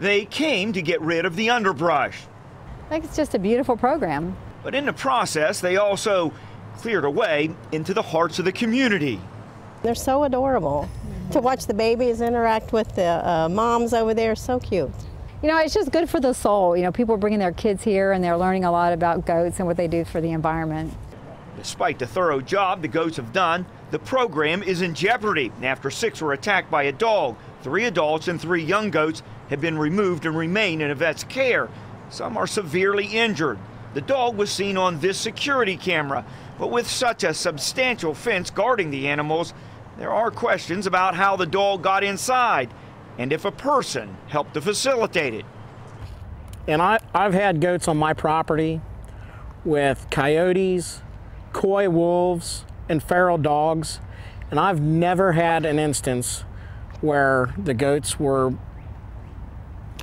They came to get rid of the underbrush. I think it's just a beautiful program. But in the process, they also cleared a way into the hearts of the community. They're so adorable. To watch the babies interact with the uh, moms over there, so cute. You know, it's just good for the soul. You know, people are bringing their kids here and they're learning a lot about goats and what they do for the environment. Despite the thorough job the goats have done, the program is in jeopardy after six were attacked by a dog. Three adults and three young goats have been removed and remain in a vet's care. Some are severely injured. The dog was seen on this security camera, but with such a substantial fence guarding the animals, there are questions about how the dog got inside and if a person helped to facilitate it. And I, I've had goats on my property with coyotes, coy wolves, and feral dogs, and I've never had an instance where the goats were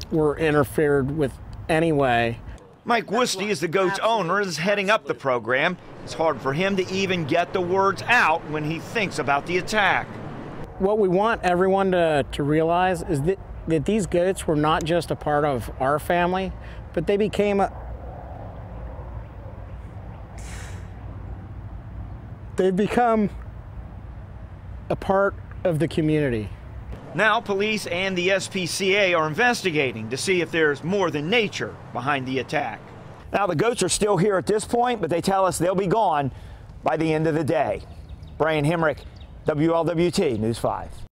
were interfered with anyway. Mike Woosty is the goat's owner is heading up the program. It's hard for him to even get the words out when he thinks about the attack. What we want everyone to, to realize is that, that these goats were not just a part of our family, but they became a, they've become a part of the community. Now, police and the SPCA are investigating to see if there's more than nature behind the attack. Now, the goats are still here at this point, but they tell us they'll be gone by the end of the day. Brian Hamrick, WLWT News 5.